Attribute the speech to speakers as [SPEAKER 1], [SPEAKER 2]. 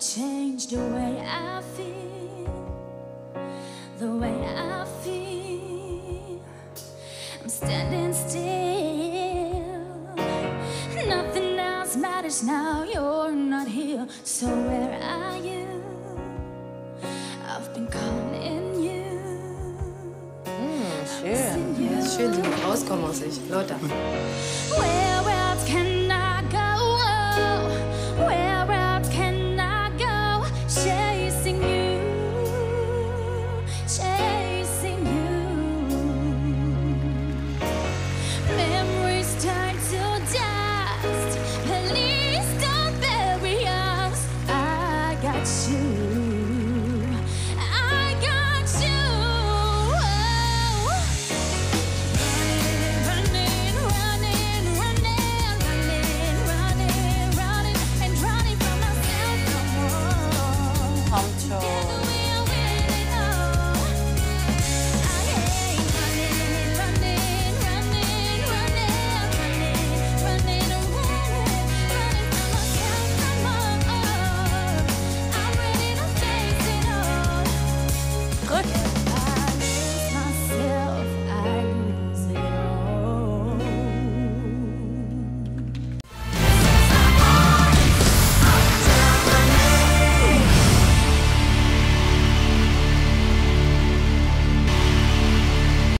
[SPEAKER 1] change the way I feel, the way I feel. I'm standing still. Nothing else matters now. You're not here. So where are you? I've been calling you.
[SPEAKER 2] Schön. Ja, ist schön, so rauskommen aus sich. Lauter.
[SPEAKER 1] Where you.